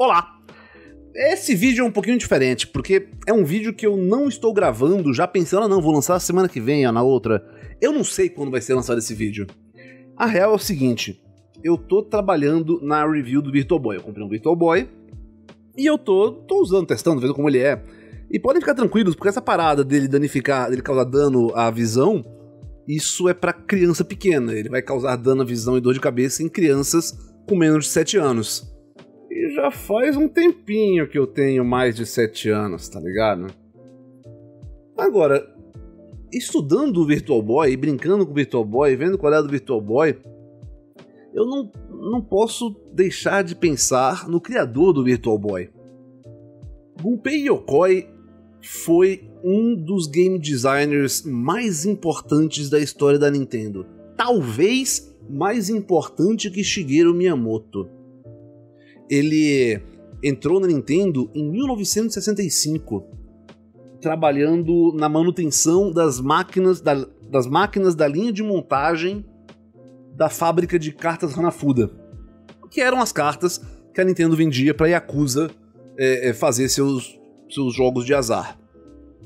Olá! Esse vídeo é um pouquinho diferente, porque é um vídeo que eu não estou gravando já pensando, ah, não, vou lançar semana que vem ou na outra. Eu não sei quando vai ser lançado esse vídeo. A real é o seguinte, eu tô trabalhando na review do Virtual Boy. Eu comprei um Virtual Boy e eu tô, tô usando, testando, vendo como ele é. E podem ficar tranquilos, porque essa parada dele danificar, dele causar dano à visão, isso é para criança pequena. Ele vai causar dano à visão e dor de cabeça em crianças com menos de 7 anos. E já faz um tempinho que eu tenho mais de 7 anos, tá ligado? Agora, estudando o Virtual Boy, brincando com o Virtual Boy, vendo qual é do Virtual Boy, eu não, não posso deixar de pensar no criador do Virtual Boy. Gunpei Yokoi foi um dos game designers mais importantes da história da Nintendo. Talvez mais importante que Shigeru Miyamoto. Ele entrou na Nintendo em 1965, trabalhando na manutenção das máquinas da, das máquinas da linha de montagem da fábrica de cartas Hanafuda, que eram as cartas que a Nintendo vendia para Yakuza é, é, fazer seus, seus jogos de azar,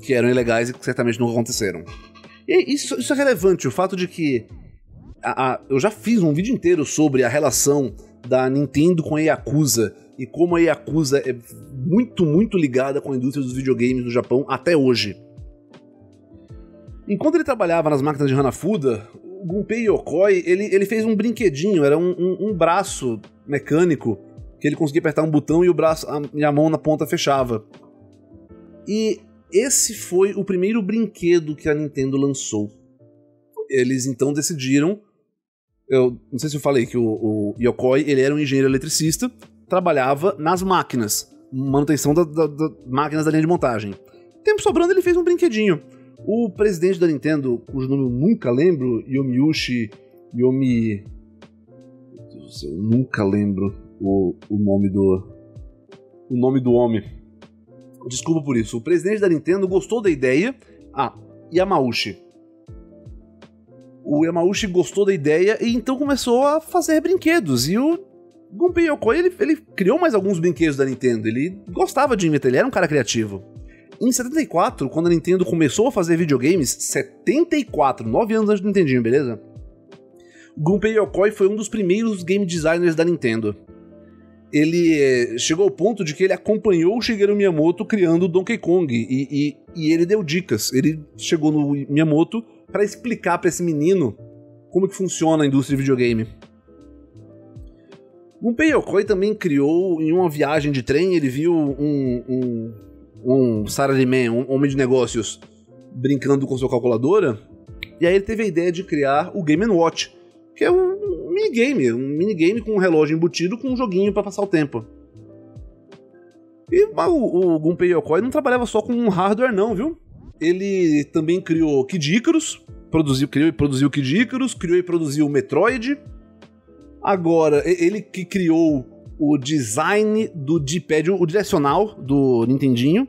que eram ilegais e que certamente não aconteceram. E isso, isso é relevante, o fato de que a, a, eu já fiz um vídeo inteiro sobre a relação da Nintendo com a Yakuza e como a Yakuza é muito, muito ligada com a indústria dos videogames no Japão até hoje. Enquanto ele trabalhava nas máquinas de Hanafuda, o Gunpei Yokoi ele, ele fez um brinquedinho, era um, um, um, braço mecânico que ele conseguia apertar um botão e o braço a, e a mão na ponta fechava. E esse foi o primeiro brinquedo que a Nintendo lançou. Eles então decidiram eu não sei se eu falei que o, o Yokoi ele era um engenheiro eletricista, trabalhava nas máquinas, manutenção das da, da máquinas da linha de montagem. Tempo sobrando, ele fez um brinquedinho. O presidente da Nintendo, cujo nome eu nunca lembro, Yomiushi Yomi. Meu Deus, eu nunca lembro o, o nome do. O nome do homem. Desculpa por isso. O presidente da Nintendo gostou da ideia. Ah, Yamauchi o Yamauchi gostou da ideia e então começou a fazer brinquedos. E o Gunpei Yokoi, ele, ele criou mais alguns brinquedos da Nintendo. Ele gostava de inventar, ele era um cara criativo. Em 74, quando a Nintendo começou a fazer videogames, 74, 9 anos antes do Nintendinho, beleza? Gunpei Yokoi foi um dos primeiros game designers da Nintendo. Ele eh, chegou ao ponto de que ele acompanhou o Shigeru Miyamoto criando Donkey Kong e, e, e ele deu dicas. Ele chegou no Miyamoto para explicar para esse menino como que funciona a indústria de videogame. Gunpei Yokoi também criou, em uma viagem de trem, ele viu um, um, um salaryman, um homem de negócios, brincando com sua calculadora, e aí ele teve a ideia de criar o Game Watch, que é um minigame, um minigame com um relógio embutido com um joguinho para passar o tempo. E o, o Gunpei Yokoi não trabalhava só com hardware não, viu? Ele também criou Kid Icarus, produziu, criou e produziu Kid Icarus, criou e produziu o Metroid. Agora, ele que criou o design do D-pad, o direcional do Nintendinho.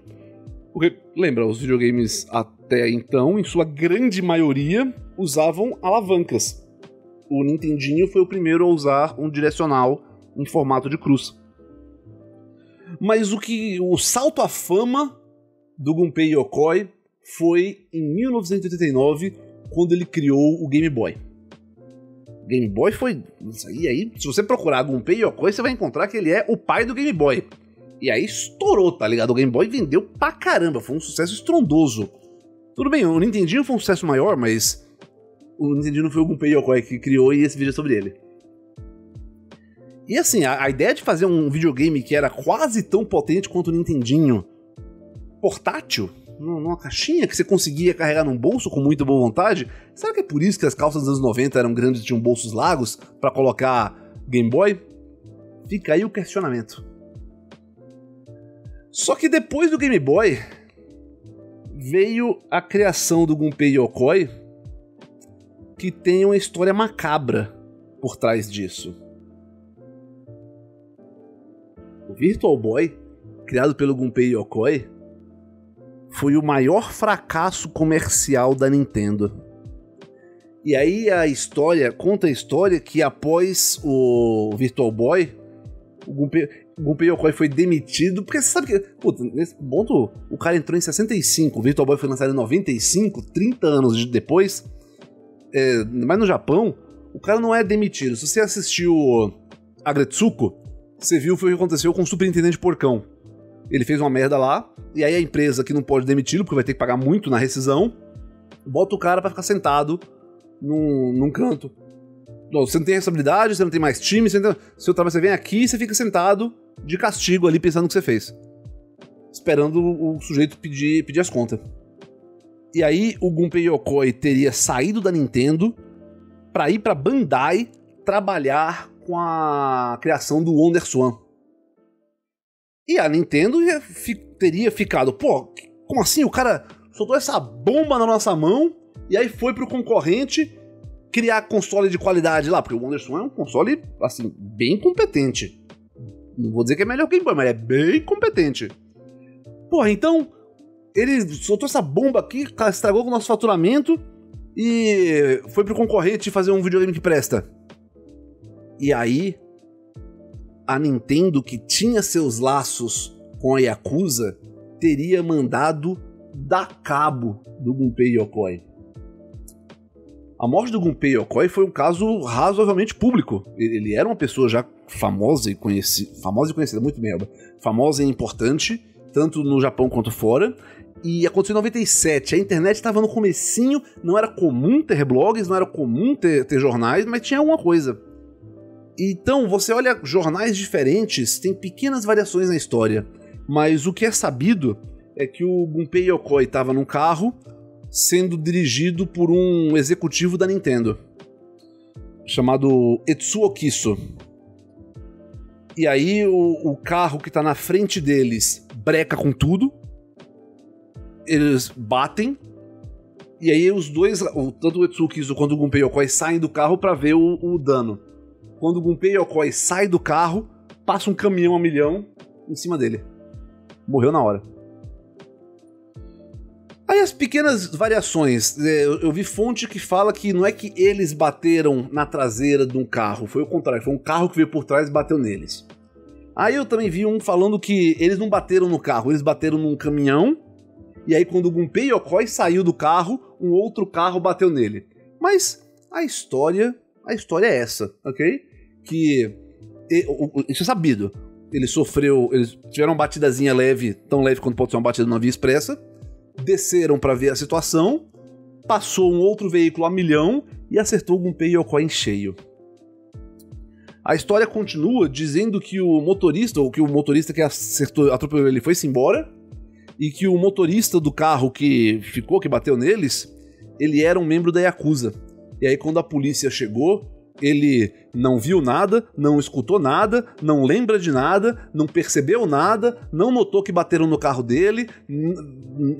Porque, lembra, os videogames até então, em sua grande maioria, usavam alavancas. O Nintendinho foi o primeiro a usar um direcional em formato de cruz. Mas o que o salto à fama do Gunpei Yokoi foi em 1989 quando ele criou o Game Boy. Game Boy foi. E aí, se você procurar Gunpei Yokoi, você vai encontrar que ele é o pai do Game Boy. E aí estourou, tá ligado? O Game Boy vendeu pra caramba, foi um sucesso estrondoso. Tudo bem, o Nintendinho foi um sucesso maior, mas o Nintendinho foi o Gunpei Yokoi que criou e esse vídeo é sobre ele. E assim, a, a, ideia de fazer um videogame que era quase tão potente quanto o Nintendinho portátil numa caixinha que você conseguia carregar num bolso com muita boa vontade? Será que é por isso que as calças dos anos 90 eram grandes e tinham bolsos largos para colocar Game Boy? Fica aí o questionamento. Só que depois do Game Boy veio a criação do Gunpei Yokoi, que tem uma história macabra por trás disso. O Virtual Boy, criado pelo Gunpei Yokoi, foi o maior fracasso comercial da Nintendo. E aí a história, conta a história que após o Virtual Boy, o Gunpei, Gunpei Yokoi foi demitido, porque você sabe que, puta, nesse ponto, o cara entrou em 65, o Virtual Boy foi lançado em 95, 30 anos depois, é, mas no Japão, o cara não é demitido. Se você assistiu Agretsuko, você viu o que aconteceu com o superintendente Porcão. Ele fez uma merda lá, e aí a empresa que não pode demiti-lo, porque vai ter que pagar muito na rescisão, bota o cara para ficar sentado num, num canto. Você não tem responsabilidade, você não tem mais time, você, não tem... seu trabalho, você vem aqui e você fica sentado de castigo ali pensando no que você fez. Esperando o sujeito pedir, pedir as contas. E aí o Gunpei Yokoi teria saído da Nintendo para ir para Bandai trabalhar com a criação do Wonder Swan. E a Nintendo teria ficado, pô, como assim? O cara soltou essa bomba na nossa mão e aí foi pro concorrente criar console de qualidade lá, porque o WonderSwan é um console, assim, bem competente. Não vou dizer que é melhor que o Game Boy, mas é bem competente. Porra, então, ele soltou essa bomba aqui, estragou com o nosso faturamento e foi pro concorrente fazer um videogame que presta. E aí, a Nintendo, que tinha seus laços com a Yakuza, teria mandado dar cabo do Gunpei Yokoi. A morte do Gunpei Yokoi foi um caso razoavelmente público. Ele era uma pessoa já famosa e conhecida, famosa e conhecida, muito merda, famosa e importante, tanto no Japão quanto fora. E aconteceu em 97, a internet estava no comecinho, não era comum ter blogs, não era comum ter, ter jornais, mas tinha alguma coisa. Então, você olha jornais diferentes, tem pequenas variações na história, mas o que é sabido é que o Gunpei Yokoi estava num carro sendo dirigido por um executivo da Nintendo chamado Etsuo Kiso. E aí o, o carro que tá na frente deles breca com tudo. Eles batem. E aí os dois, tanto o Etsuo Kiso quanto o Gunpei Yokoi saem do carro para ver o, o, dano. Quando o Gunpei Yokoi sai do carro, passa um caminhão a milhão em cima dele. Morreu na hora. Aí as pequenas variações. É, eu, vi fonte que fala que não é que eles bateram na traseira de um carro, foi o contrário, foi um carro que veio por trás e bateu neles. Aí eu também vi um falando que eles não bateram no carro, eles bateram num caminhão, e aí quando o Gunpei Yokoi saiu do carro, um outro carro bateu nele. Mas a história, a história é essa, ok? Que isso é sabido. Ele sofreu, eles tiveram uma batidazinha leve, tão leve quanto pode ser uma batida numa via expressa desceram para ver a situação, passou um outro veículo a milhão e acertou Gunpei Yokoi em cheio. A história continua dizendo que o motorista, ou que o motorista que acertou, atropelou ele foi-se embora, e que o motorista do carro que ficou, que bateu neles, ele era um membro da Yakuza. E aí quando a polícia chegou, ele não viu nada, não escutou nada, não lembra de nada, não percebeu nada, não notou que bateram no carro dele,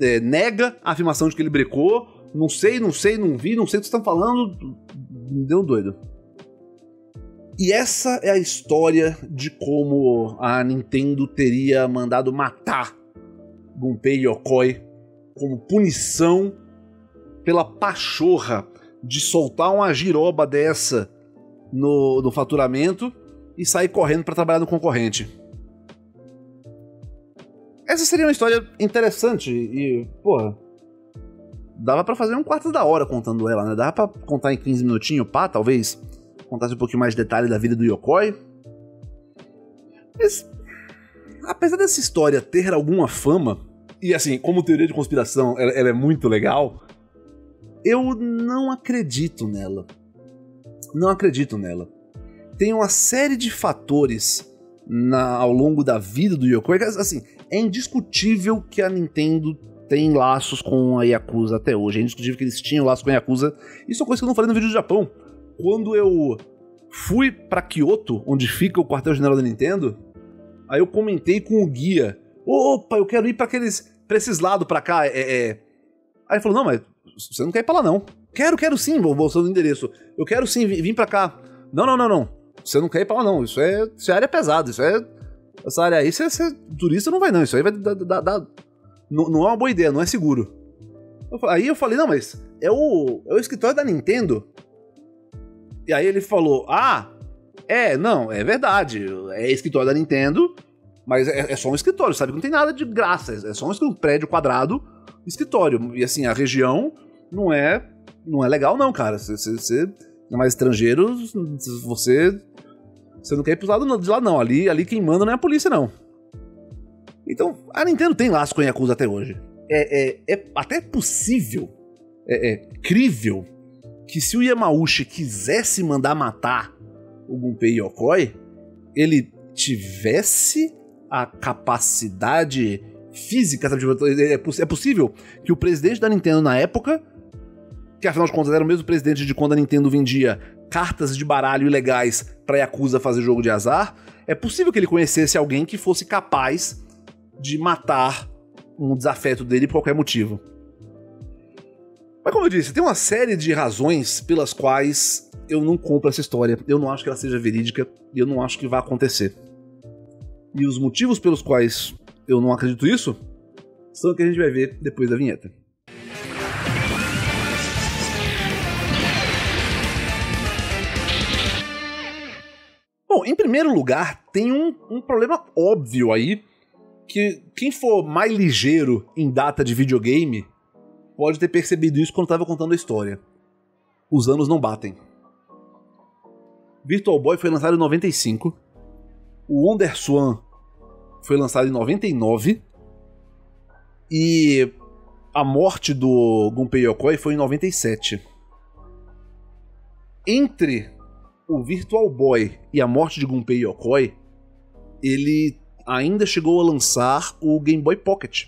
é, nega a afirmação de que ele brecou, não sei, não sei, não vi, não sei o que estão falando, me deu um doido. E essa é a história de como a Nintendo teria mandado matar Gunpei Yokoi como punição pela pachorra de soltar uma giroba dessa no, no faturamento e sair correndo para trabalhar no concorrente. Essa seria uma história interessante e, porra, dava para fazer um quarto da hora contando ela, né? Dava pra contar em 15 minutinhos, pá, talvez contasse um pouquinho mais de detalhe da vida do Yokoi. Mas, apesar dessa história ter alguma fama, e assim, como teoria de conspiração, ela, ela é muito legal, eu não acredito nela não acredito nela. Tem uma série de fatores na, ao longo da vida do Yokoi. Assim, é indiscutível que a Nintendo tem laços com a Yakuza até hoje. É indiscutível que eles tinham laços com a Yakuza. Isso é uma coisa que eu não falei no vídeo do Japão. Quando eu fui para Kyoto, onde fica o quartel-general da Nintendo, aí eu comentei com o guia. Opa, eu quero ir para aqueles. pra esses lados pra cá. É, é... Aí ele falou: não, mas você não quer ir pra lá, não. Quero, quero sim, vou bolsando o endereço. Eu quero sim, vim pra cá. Não, não, não, não. Você não quer ir pra lá, não. Isso é, isso é área pesada. Isso é. Essa área aí, você, você turista não vai, não. Isso aí vai dar. dar, não, não, é uma boa ideia, não é seguro. Eu, aí eu falei, não, mas é o, é o escritório da Nintendo. E aí ele falou: Ah, é, não, é verdade. É escritório da Nintendo. Mas é, é, só um escritório, sabe? Não tem nada de graça. É só um prédio quadrado, escritório. E assim, a região não é não é legal, não, cara. Você, é mais estrangeiro, você. Você não quer ir pro lado de lá, não. Ali, ali quem manda não é a polícia, não. Então, a Nintendo tem laço com a Yakuza até hoje. É, é, é até possível, é, é crível, que se o Yamauchi quisesse mandar matar o Gunpei Yokoi, ele tivesse a capacidade física, sabe? Tipo, é, é possível que o presidente da Nintendo na época, que afinal de contas era o mesmo presidente de quando a Nintendo vendia cartas de baralho ilegais pra Yakuza fazer jogo de azar, é possível que ele conhecesse alguém que fosse capaz de matar um desafeto dele por qualquer motivo. Mas como eu disse, tem uma série de razões pelas quais eu não compro essa história. Eu não acho que ela seja verídica e eu não acho que vai acontecer. E os motivos pelos quais eu não acredito isso são o que a gente vai ver depois da vinheta. Bom, em primeiro lugar, tem um, um problema óbvio aí que quem for mais ligeiro em data de videogame pode ter percebido isso quando estava contando a história. Os anos não batem. Virtual Boy foi lançado em 95. O Wonder Swan foi lançado em 99. E a morte do Gunpei Yokoi foi em 97. Entre o Virtual Boy e a morte de Gunpei Yokoi, ele ainda chegou a lançar o Game Boy Pocket.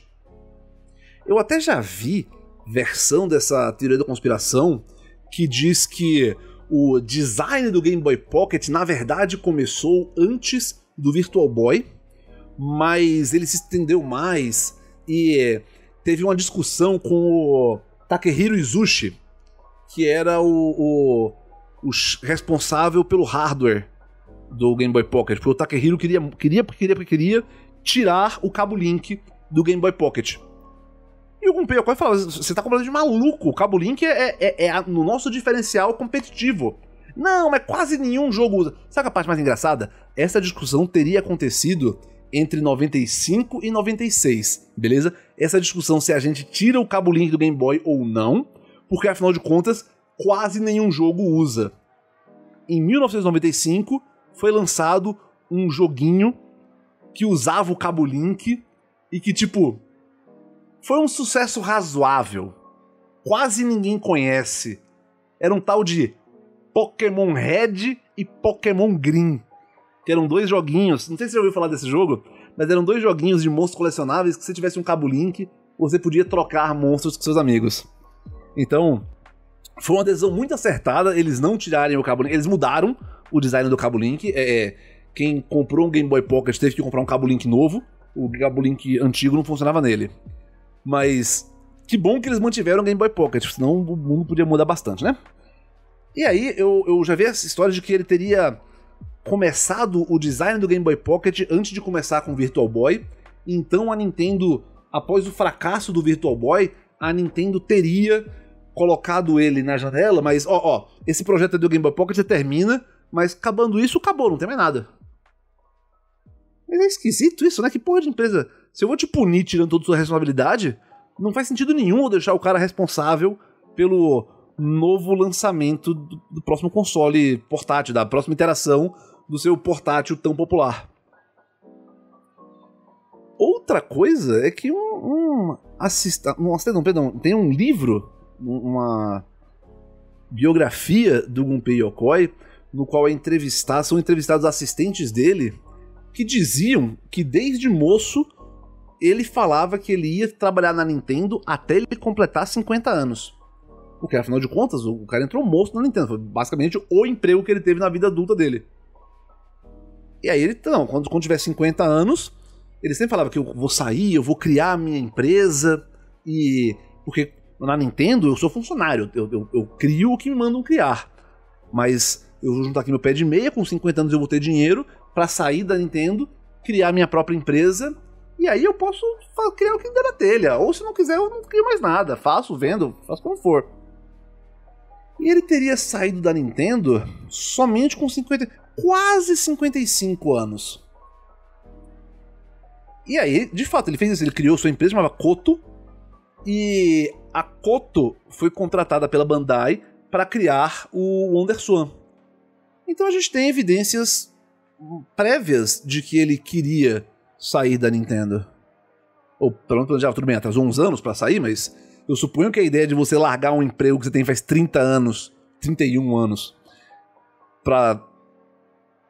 Eu até já vi versão dessa teoria da conspiração que diz que o design do Game Boy Pocket na verdade começou antes do Virtual Boy, mas ele se estendeu mais e teve uma discussão com o Takehiro Izushi, que era o, o, o responsável pelo hardware do Game Boy Pocket, porque o Takehiro queria, queria, queria, queria tirar o cabo Link do Game Boy Pocket. E o Gunpei Yokoi fala, você tá completamente maluco, o cabo Link é, é, é no nosso diferencial competitivo. Não, mas quase nenhum jogo usa. Sabe a parte mais engraçada? Essa discussão teria acontecido entre 95 e 96, beleza? Essa discussão se a gente tira o cabo Link do Game Boy ou não, porque afinal de contas, quase nenhum jogo usa. Em 1995, foi lançado um joguinho que usava o cabo Link e que, tipo, foi um sucesso razoável. Quase ninguém conhece. Era um tal de Pokémon Red e Pokémon Green. Que eram dois joguinhos. Não sei se você já ouviu falar desse jogo, mas eram dois joguinhos de monstros colecionáveis que se tivesse um cabo Link, você podia trocar monstros com seus amigos. Então, foi uma decisão muito acertada eles não tirarem o cabo Link. Eles mudaram o design do cabo Link. É, é, quem comprou um Game Boy Pocket teve que comprar um cabo Link novo. O cabo Link antigo não funcionava nele. Mas que bom que eles mantiveram o Game Boy Pocket, senão o mundo podia mudar bastante, né? E aí eu, eu já vi essa história de que ele teria começado o design do Game Boy Pocket antes de começar com o Virtual Boy. Então a Nintendo, após o fracasso do Virtual Boy, a Nintendo teria colocado ele na janela, mas ó, ó, esse projeto do Game Boy Pocket termina, mas acabando isso, acabou, não tem mais nada. Mas é esquisito isso, né? Que porra de empresa. Se eu vou te punir tirando toda a sua responsabilidade, não faz sentido nenhum eu deixar o cara responsável pelo novo lançamento do, do próximo console portátil, da próxima interação do seu portátil tão popular. Outra coisa é que um, um assista, um não, perdão, tem um livro, uma biografia do Gunpei Yokoi no qual é entrevistar, são entrevistados assistentes dele que diziam que desde moço ele falava que ele ia trabalhar na Nintendo até ele completar 50 anos. Porque afinal de contas, o cara entrou moço na Nintendo, foi basicamente o emprego que ele teve na vida adulta dele. E aí ele, não, quando, quando tiver 50 anos, ele sempre falava que eu vou sair, eu vou criar a minha empresa, e. Porque na Nintendo eu sou funcionário, eu, eu, eu crio o que me mandam criar. Mas eu vou juntar aqui meu pé de meia, com 50 anos eu vou ter dinheiro para sair da Nintendo, criar minha própria empresa, e aí eu posso criar o que der na telha. Ou se não quiser, eu não crio mais nada. Faço, vendo, faço como for. E ele teria saído da Nintendo somente com 50, quase 55 anos. E aí, de fato, ele fez isso. Ele criou sua empresa, chamava Koto. E a Koto foi contratada pela Bandai para criar o WonderSwan. Então a gente tem evidências prévias de que ele queria sair da Nintendo. Ou pelo menos já tudo bem, atrasou uns anos para sair, mas eu suponho que a ideia de você largar um emprego que você tem faz 30 anos, 31 anos, pra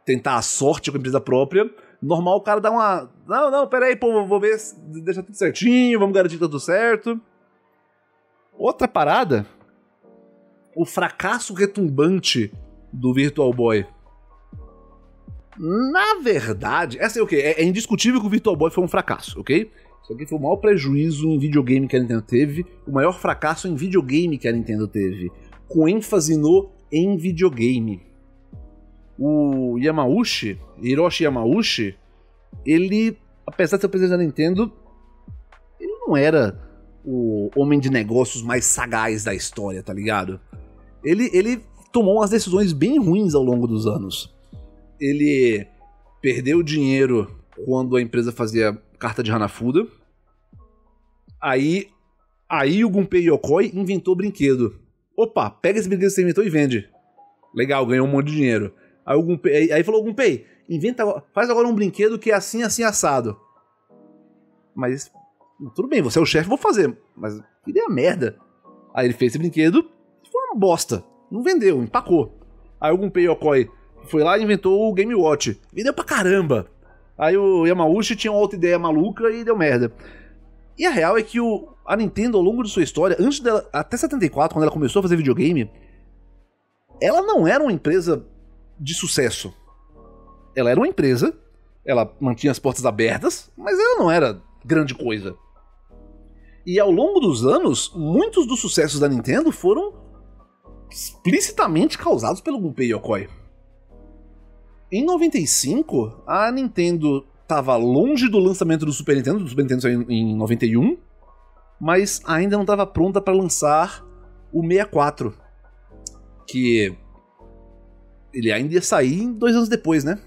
tentar a sorte com a empresa própria, normal o cara dá uma. Não, não, peraí, pô, vou ver, deixa tudo certinho, vamos garantir tudo certo. Outra parada, o fracasso retumbante do Virtual Boy. Na verdade, essa é o quê? É, é indiscutível que o Virtual Boy foi um fracasso, ok? Isso aqui foi o maior prejuízo em videogame que a Nintendo teve, o maior fracasso em videogame que a Nintendo teve, com ênfase no em videogame. O Yamauchi, Hiroshi Yamauchi, ele, apesar de ser o presidente da Nintendo, ele não era o homem de negócios mais sagaz da história, tá ligado? Ele, ele tomou umas decisões bem ruins ao longo dos anos. Ele perdeu dinheiro quando a empresa fazia carta de Hanafuda. Aí, aí o Gunpei Yokoi inventou o brinquedo. Opa, pega esse brinquedo que você inventou e vende. Legal, ganhou um monte de dinheiro. Aí o Gunpei, aí falou, Gunpei, inventa, faz agora um brinquedo que é assim, assim, assado. Mas, tudo bem, você é o chefe, vou fazer. Mas, que ideia merda. Aí ele fez esse brinquedo, foi uma bosta. Não vendeu, empacou. Aí o Gunpei Yokoi foi lá e inventou o Game Watch. Vendeu pra caramba. Aí o Yamauchi tinha uma outra ideia maluca e deu merda. E a real é que o, a Nintendo, ao longo de sua história, antes dela, até 74, quando ela começou a fazer videogame, ela não era uma empresa de sucesso. Ela era uma empresa, ela mantinha as portas abertas, mas ela não era grande coisa. E ao longo dos anos, muitos dos sucessos da Nintendo foram explicitamente causados pelo Gunpei Yokoi. Em 95, a Nintendo estava longe do lançamento do Super Nintendo, do Super Nintendo em 91, mas ainda não estava pronta para lançar o 64, que ele ainda ia sair dois anos depois, né?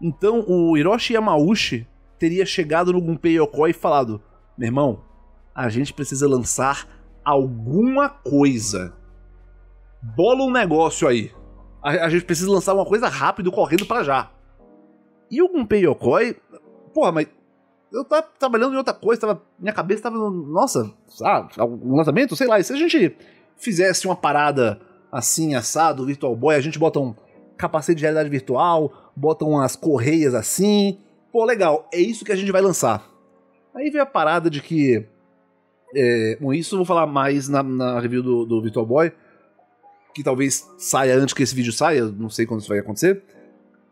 Então o Hiroshi Yamauchi teria chegado no Gunpei Yokoi e falado: Meu irmão, a gente precisa lançar alguma coisa. Bola um negócio aí. A, a gente precisa lançar uma coisa rápido, correndo para já. E o Gunpei Yokoi, porra, mas eu tava trabalhando em outra coisa, tava, minha cabeça tava no, nossa, ah, um lançamento, sei lá, e se a gente fizesse uma parada assim, assado, Virtual Boy, a gente bota um capacete de realidade virtual, bota umas correias assim, pô, legal, é isso que a gente vai lançar. Aí veio a parada de que, é, bom, isso eu vou falar mais na, na review do, do Virtual Boy, que talvez saia antes que esse vídeo saia, não sei quando isso vai acontecer.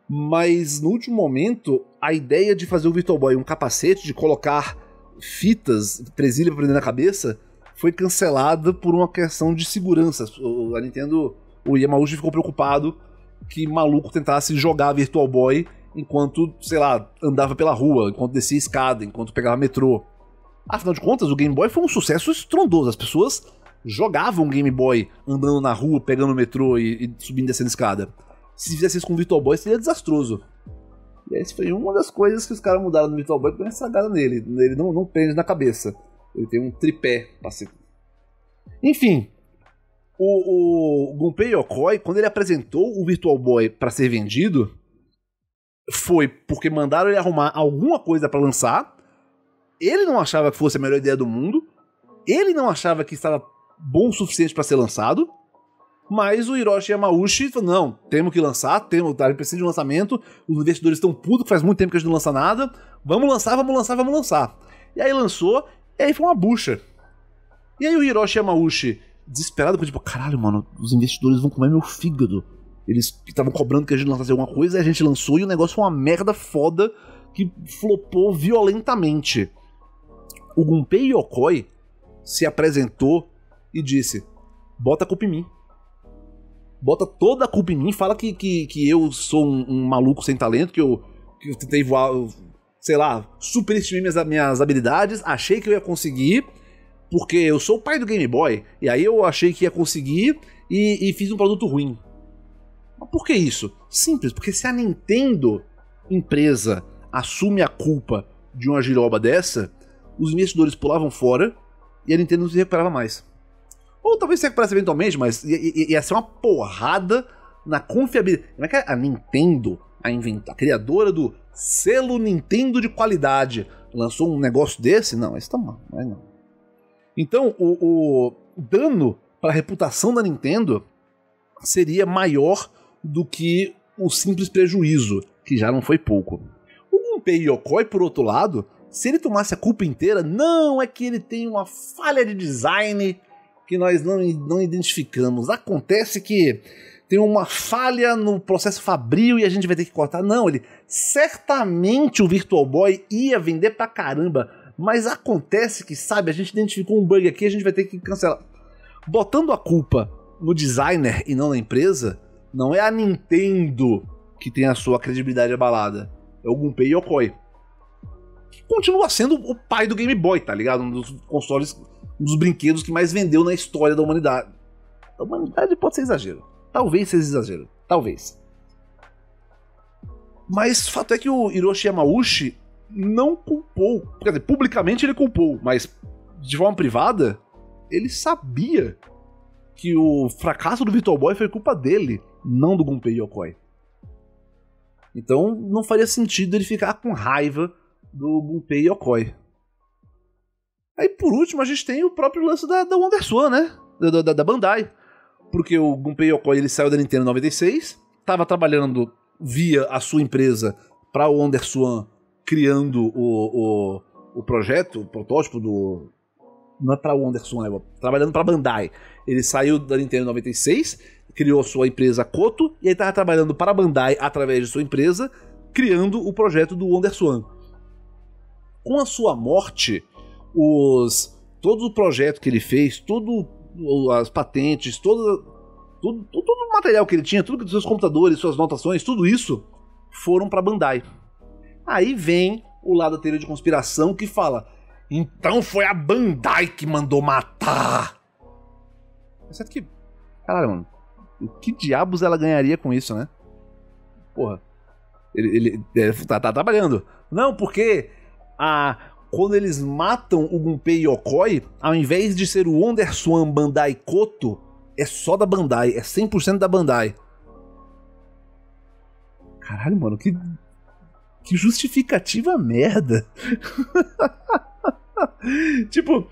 Mas no último momento, a ideia de fazer o Virtual Boy um capacete, de colocar fitas, presilha pra prender na cabeça, foi cancelada por uma questão de segurança. A Nintendo, o Yamauchi ficou preocupado que maluco tentasse jogar Virtual Boy enquanto, sei lá, andava pela rua, enquanto descia escada, enquanto pegava metrô. Afinal de contas, o Game Boy foi um sucesso estrondoso. As pessoas jogavam Game Boy andando na rua, pegando metrô e, e subindo e descendo escada. Se fizesse isso com o Virtual Boy, seria desastroso. E essa foi uma das coisas que os caras mudaram no Virtual Boy que deu uma estragada nele. Ele não, não prende na cabeça. Ele tem um tripé pra ser. Enfim. O, o Gunpei Yokoi, quando ele apresentou o Virtual Boy para ser vendido, foi porque mandaram ele arrumar alguma coisa para lançar. Ele não achava que fosse a melhor ideia do mundo. Ele não achava que estava bom o suficiente para ser lançado. Mas o Hiroshi Yamauchi falou: não, temos que lançar, temos, a gente precisa de um lançamento, os investidores estão putos, faz muito tempo que a gente não lança nada. Vamos lançar, vamos lançar, vamos lançar. E aí lançou, e aí foi uma bucha. E aí o Hiroshi Yamauchi, desesperado, tipo, caralho, mano, os investidores vão comer meu fígado. Eles estavam cobrando que a gente lançasse alguma coisa, a gente lançou e o negócio foi uma merda foda que flopou violentamente. O Gunpei Yokoi se apresentou e disse: bota a culpa em mim. Bota toda a culpa em mim, fala que, que, que eu sou um, um maluco sem talento, que eu, que eu tentei voar, sei lá, superestimei minhas, minhas habilidades, achei que eu ia conseguir, porque eu sou o pai do Game Boy, e aí eu achei que ia conseguir e, e fiz um produto ruim. Mas por que isso? Simples, porque se a Nintendo, empresa, assume a culpa de uma giroba dessa, os investidores pulavam fora e a Nintendo não se recuperava mais. Ou talvez se recuperasse eventualmente, mas ia, ia, ser uma porrada na confiabilidade. Como é que a Nintendo, a, inventa, a criadora do selo Nintendo de qualidade, lançou um negócio desse? Não, esse tá mal, mas não. Então, o, o dano para a reputação da Nintendo seria maior do que o simples prejuízo, que já não foi pouco. O Gunpei Yokoi, por outro lado, se ele tomasse a culpa inteira, não é que ele tem uma falha de design que nós não, não identificamos. Acontece que tem uma falha no processo fabril e a gente vai ter que cortar. Não, ele certamente o Virtual Boy ia vender pra caramba, mas acontece que, sabe, a gente identificou um bug aqui, a gente vai ter que cancelar. Botando a culpa no designer e não na empresa, não é a Nintendo que tem a sua credibilidade abalada, é o Gunpei Yokoi. Que continua sendo o pai do Game Boy, tá ligado? Um dos consoles, um dos brinquedos que mais vendeu na história da humanidade. Da humanidade pode ser exagero. Talvez seja exagero. Talvez. Mas fato é que o Hiroshi Yamauchi não culpou. Quer dizer, publicamente ele culpou, mas de forma privada, ele sabia que o fracasso do Virtual Boy foi culpa dele, não do Gunpei Yokoi. Então não faria sentido ele ficar com raiva do Gunpei Yokoi. Aí por último a gente tem o próprio lance da, da WonderSwan, né? Da, da, da, Bandai. Porque o Gunpei Yokoi ele saiu da Nintendo em 96, estava trabalhando via a sua empresa para o WonderSwan criando o, o, o projeto, o protótipo do, não é pra Wonderson, né? Trabalhando pra Bandai. Ele saiu da Nintendo em 96, criou sua empresa Koto, e aí tava trabalhando para a Bandai através de sua empresa, criando o projeto do WonderSwan. Com a sua morte, os todo o projeto que ele fez, todo as patentes, todo, todo, todo o material que ele tinha, tudo seus computadores, suas notações, tudo isso foram para Bandai. Aí vem o lado da teoria de conspiração que fala: então foi a Bandai que mandou matar. É certo que. Caralho, mano. Que diabos ela ganharia com isso, né? Porra. Ele, ele, ele tá, tá, trabalhando. Não, porque a, quando eles matam o Gunpei Yokoi, ao invés de ser o Wonderswan Bandai Koto, é só da Bandai, é 100% da Bandai. Caralho, mano, que. Que justificativa merda. tipo,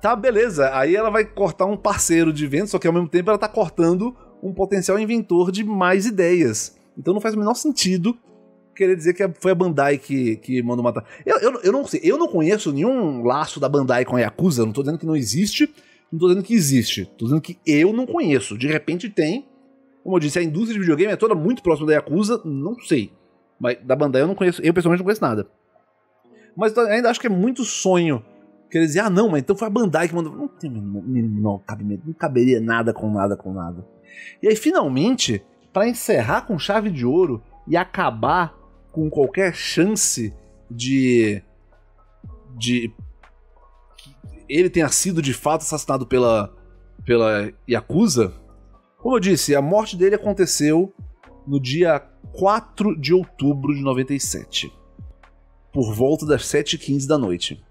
tá beleza. Aí ela vai cortar um parceiro de venda, só que ao mesmo tempo ela tá cortando um potencial inventor de mais ideias. Então não faz o menor sentido querer dizer que foi a Bandai que, que mandou matar. Eu, eu, eu não sei, eu não conheço nenhum laço da Bandai com a Yakuza, não tô dizendo que não existe, não tô dizendo que existe, tô dizendo que eu não conheço. De repente tem. Como eu disse, a indústria de videogame é toda muito próxima da Yakuza, não sei. Mas da Bandai eu não conheço, eu pessoalmente não conheço nada. Mas ainda acho que é muito sonho querer dizer, ah, não, mas então foi a Bandai que mandou. Não tem menor cabimento, não caberia nada com nada com nada. E aí, finalmente, para encerrar com chave de ouro e acabar com qualquer chance de. de. ele tenha sido de fato assassinado pela. pela Yakuza. Como eu disse, a morte dele aconteceu no dia 4 de outubro de 97 por volta das 7h15 da noite.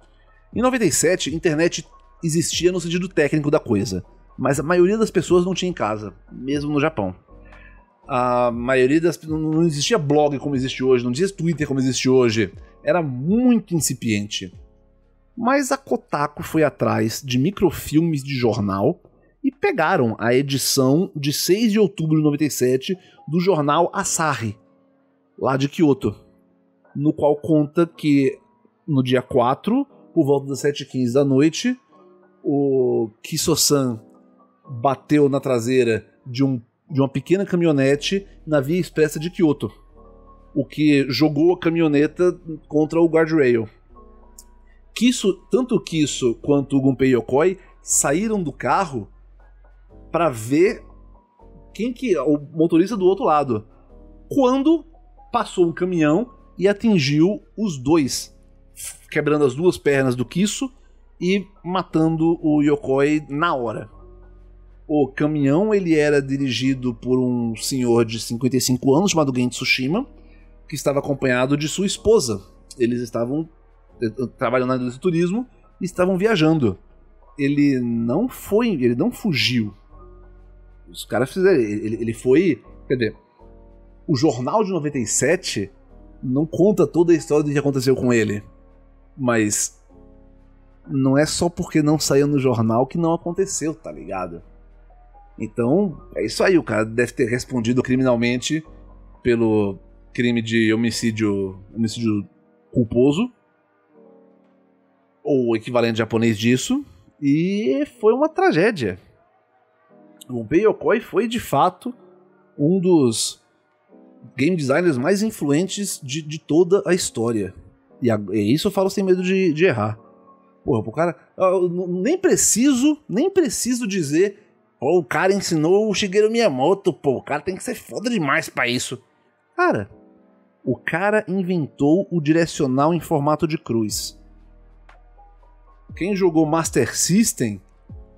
Em 97, internet existia no sentido técnico da coisa, mas a maioria das pessoas não tinha em casa, mesmo no Japão. A maioria das não existia blog como existe hoje, não existia Twitter como existe hoje, era muito incipiente. Mas a Kotaku foi atrás de microfilmes de jornal e pegaram a edição de 6 de outubro de 97 do jornal Asahi, lá de Kyoto no qual conta que no dia 4, por volta das 7h15 da noite, o Kiso-san bateu na traseira de, um, de uma pequena caminhonete na via expressa de Kyoto, o que jogou a caminhoneta contra o guardrail. Kiso, tanto Kiso quanto o Gunpei Yokoi saíram do carro para ver quem que o motorista do outro lado. Quando passou um caminhão e atingiu os dois, quebrando as duas pernas do Kiso e matando o Yokoi na hora. O caminhão ele era dirigido por um senhor de 55 anos chamado Gen Tsushima, que estava acompanhado de sua esposa, eles estavam eh, trabalhando na indústria do turismo e estavam viajando. Ele não foi, ele não fugiu. Os caras fizeram, ele, ele foi, quer dizer, o jornal de 97 não conta toda a história do que aconteceu com ele. Mas não é só porque não saiu no jornal que não aconteceu, tá ligado? Então, é isso aí, o cara deve ter respondido criminalmente pelo crime de homicídio, homicídio culposo ou o equivalente japonês disso, e foi uma tragédia. O Yokoi foi de fato um dos game designers mais influentes de, de toda a história. E, a, e, isso eu falo sem medo de, de errar. Porra, pro cara. nem preciso, nem preciso dizer. Oh, o cara ensinou o Shigeru Miyamoto, pô. O cara tem que ser foda demais para isso. Cara, o cara inventou o direcional em formato de cruz. Quem jogou Master System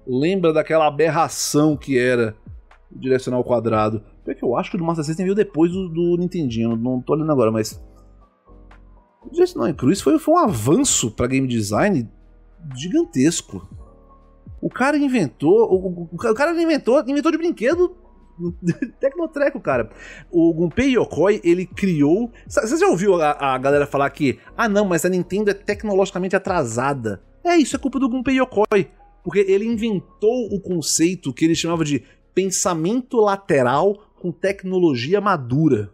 lembra daquela aberração que era direcional quadrado. É que eu acho que o do Master System veio depois do, do Nintendinho, não tô olhando agora, mas. O direcional em cruz foi, foi um avanço para game design gigantesco. O cara inventou. O, o, o cara inventou, inventou de brinquedo Tecnotreco, cara. O Gunpei Yokoi, ele criou. Você já ouviu a, a, galera falar que, ah, não, mas a Nintendo é tecnologicamente atrasada? É, isso é culpa do Gunpei Yokoi. Porque ele inventou o conceito que ele chamava de pensamento lateral com tecnologia madura.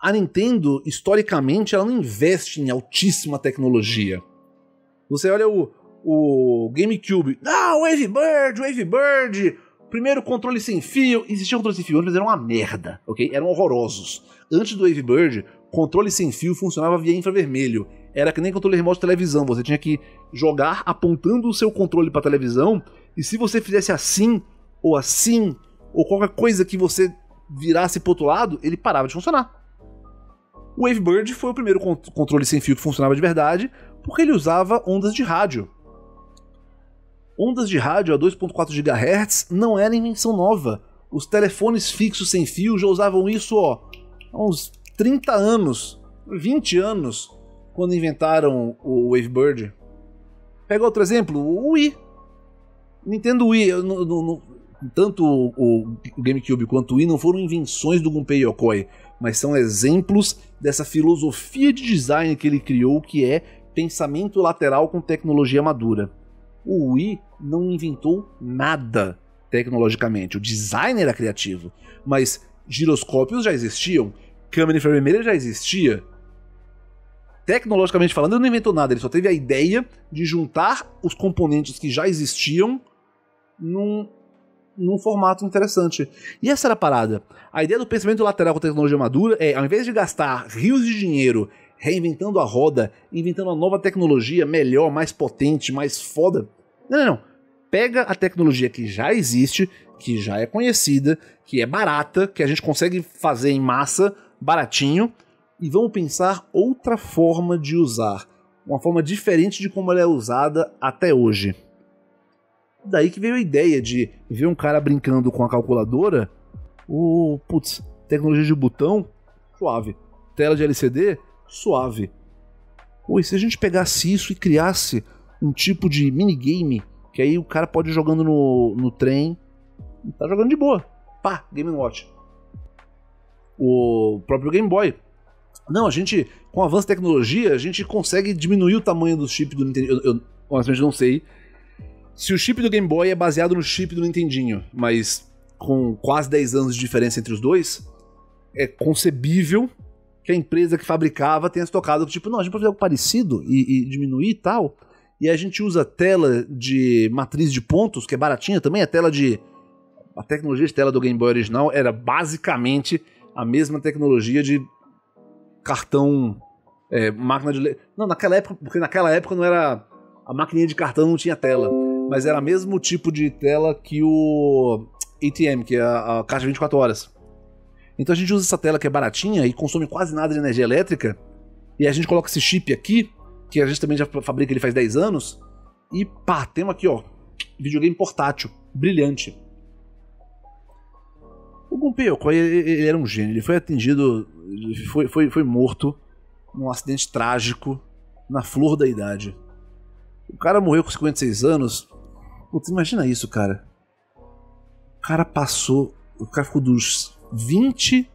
A Nintendo, historicamente, ela não investe em altíssima tecnologia. Você olha o, o GameCube, ah, Wave Bird, Wave Bird, primeiro controle sem fio. Existia controle sem fio, mas eram uma merda, ok? Eram horrorosos. Antes do Wave Bird, controle sem fio funcionava via infravermelho. Era que nem controle remoto de televisão. Você tinha que jogar apontando o seu controle para televisão. E se você fizesse assim, ou assim, ou qualquer coisa que você virasse pro outro lado, ele parava de funcionar. O Wavebird foi o primeiro controle sem fio que funcionava de verdade, porque ele usava ondas de rádio. Ondas de rádio a 2.4 GHz não era invenção nova. Os telefones fixos sem fio já usavam isso ó, há uns 30 anos, 20 anos, quando inventaram o Wavebird. Pega outro exemplo, o Wii. Nintendo Wii, no, no, tanto o, o, GameCube quanto o Wii não foram invenções do Gunpei Yokoi, mas são exemplos dessa filosofia de design que ele criou, que é pensamento lateral com tecnologia madura. O Wii não inventou nada tecnologicamente, o design era criativo, mas giroscópios já existiam, câmera infravermelha já existia. Tecnologicamente falando, ele não inventou nada, ele só teve a ideia de juntar os componentes que já existiam num num formato interessante. E essa era a parada. A ideia do pensamento lateral com tecnologia madura é, ao invés de gastar rios de dinheiro reinventando a roda, inventando uma nova tecnologia melhor, mais potente, mais foda. Não, não, não. Pega a tecnologia que já existe, que já é conhecida, que é barata, que a gente consegue fazer em massa, baratinho, e vamos pensar outra forma de usar. Uma forma diferente de como ela é usada até hoje. Daí que veio a ideia de ver um cara brincando com a calculadora. O. Putz, tecnologia de botão, suave. Tela de LCD, suave. Oi, se a gente pegasse isso e criasse um tipo de minigame, que aí o cara pode ir jogando no, no trem tá jogando de boa. Pá, Game Watch. O próprio Game Boy. Não, a gente, com o avanço da tecnologia, a gente consegue diminuir o tamanho do chip do Nintendo. Eu, eu honestamente não sei se o chip do Game Boy é baseado no chip do Nintendinho, mas com quase 10 anos de diferença entre os dois, é concebível que a empresa que fabricava tenha se tocado, tipo, não, a gente pode fazer algo parecido e, e diminuir e tal. E a gente usa tela de matriz de pontos, que é baratinha também, a tela de. A tecnologia de tela do Game Boy original era basicamente a mesma tecnologia de cartão. É, máquina de. Não, naquela época, porque naquela época não era. A maquininha de cartão não tinha tela mas era o mesmo tipo de tela que o ATM, que é a, a caixa 24 horas. Então a gente usa essa tela que é baratinha e consome quase nada de energia elétrica, e a gente coloca esse chip aqui, que a gente também já fabrica ele faz 10 anos, e pá, temos aqui, ó, videogame portátil, brilhante. O Gunpei Yokoi, ele, ele era um gênio, ele foi atingido, foi, foi, foi morto num acidente trágico na flor da idade. O cara morreu com 56 anos. Putz, imagina isso, cara. O cara passou. O cara ficou dos 20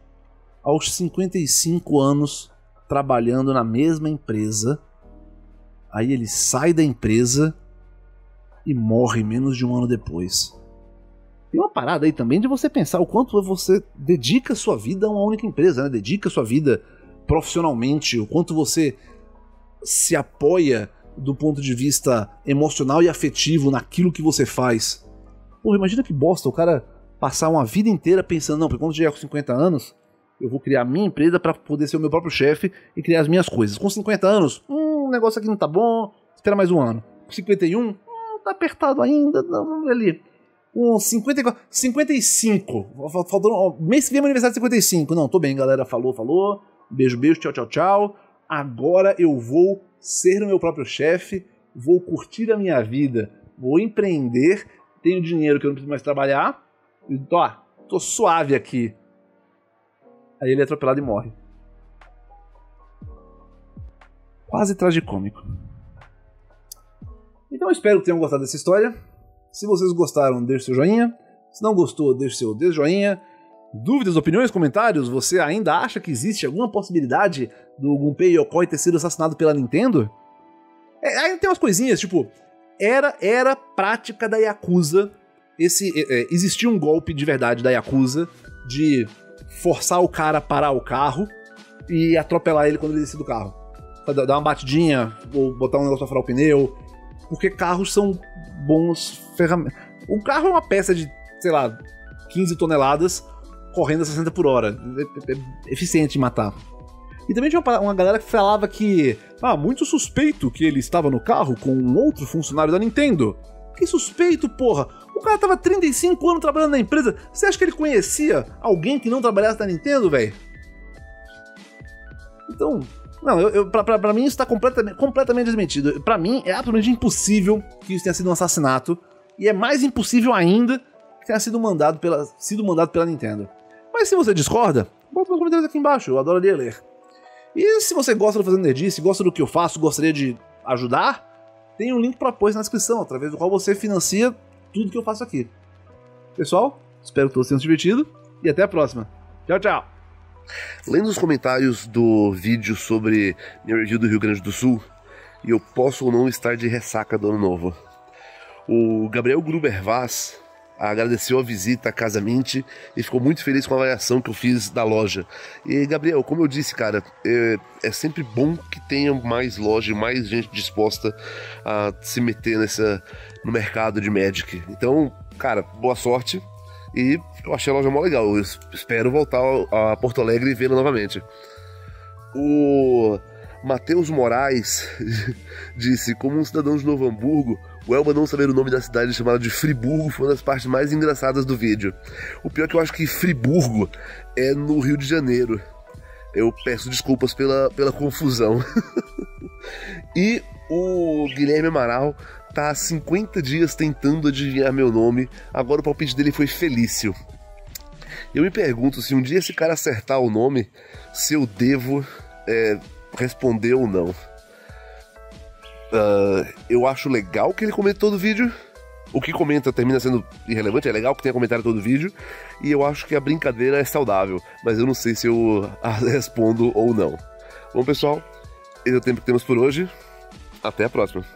aos 55 anos trabalhando na mesma empresa. Aí ele sai da empresa e morre menos de um ano depois. Tem uma parada aí também de você pensar o quanto você dedica sua vida a uma única empresa, né? Dedica sua vida profissionalmente, o quanto você se apoia do ponto de vista emocional e afetivo naquilo que você faz. Porra, imagina que bosta o cara passar uma vida inteira pensando, não, porque quando chegar com 50 anos, eu vou criar a minha empresa para poder ser o meu próprio chefe e criar as minhas coisas. Com 50 anos, hum, o negócio aqui não tá bom, espera mais um ano. Com 51, hum, tá apertado ainda, não, ali. Com 54, 55, faltou, mês que vem é aniversário de 55. Não, tô bem, galera, falou, falou. Beijo, beijo, tchau, tchau, tchau. Agora eu vou ser o meu próprio chefe, vou curtir a minha vida, vou empreender, tenho dinheiro que eu não preciso mais trabalhar. E, ó, tô suave aqui Aí ele é atropelado e morre. Quase tragicômico. Então eu espero que tenham gostado dessa história. Se vocês gostaram, deixe seu joinha. Se não gostou, deixe seu desjoinha. Dúvidas, opiniões, comentários? Você ainda acha que existe alguma possibilidade do Gunpei Yokoi ter sido assassinado pela Nintendo? É, aí tem umas coisinhas, tipo, era era prática da Yakuza. Esse, é, é, existia um golpe de verdade da Yakuza de forçar o cara a parar o carro e atropelar ele quando ele descer do carro. Dar uma batidinha, ou botar um negócio pra furar o pneu. Porque carros são bons ferramentas. O carro é uma peça de, sei lá, 15 toneladas correndo a 60 por hora. É, é, é eficiente em matar. E também tinha uma, uma, galera que falava que. Ah, muito suspeito que ele estava no carro com um outro funcionário da Nintendo. Que suspeito, porra! O cara tava 35 anos trabalhando na empresa. Você acha que ele conhecia alguém que não trabalhasse na Nintendo, velho? Então, não, eu, eu, pra, pra, pra, mim isso tá completamente, completamente desmentido. Pra mim é absolutamente impossível que isso tenha sido um assassinato. E é mais impossível ainda que tenha sido mandado pela, sido mandado pela Nintendo. Mas se você discorda, bota nos comentários aqui embaixo, eu adoraria ler. E se você gosta do Fazendo Nerdice, gosta do que eu faço, gostaria de ajudar, tem um link para apoio na descrição, através do qual você financia tudo que eu faço aqui. Pessoal, espero que todos tenham se divertido e até a próxima. Tchau, tchau! Lendo os comentários do vídeo sobre minha review do Rio Grande do Sul, e eu posso ou não estar de ressaca do ano novo. O Gabriel Gruber Vaz agradeceu a visita à Casa Mint e ficou muito feliz com a avaliação que eu fiz da loja. E Gabriel, como eu disse, cara, é, é sempre bom que tenha mais loja, mais gente disposta a se meter nessa no mercado de Magic. Então, cara, boa sorte. E eu achei a loja mó legal. Eu espero voltar a Porto Alegre e vê-la novamente. O Matheus Moraes disse: Como um cidadão de Novo Hamburgo, o Elba não saber o nome da cidade chamada de Friburgo foi uma das partes mais engraçadas do vídeo. O pior é que eu acho que Friburgo é no Rio de Janeiro. Eu peço desculpas pela, pela confusão. e o Guilherme Amaral tá há 50 dias tentando adivinhar meu nome, agora o palpite dele foi Felício. Eu me pergunto se um dia esse cara acertar o nome, se eu devo é, responder ou não. Uh, eu acho legal que ele comente todo o vídeo. O que comenta termina sendo irrelevante, é legal que tenha comentário todo o vídeo. E eu acho que a brincadeira é saudável, mas eu não sei se eu respondo ou não. Bom, pessoal, esse é o tempo que temos por hoje. Até a próxima.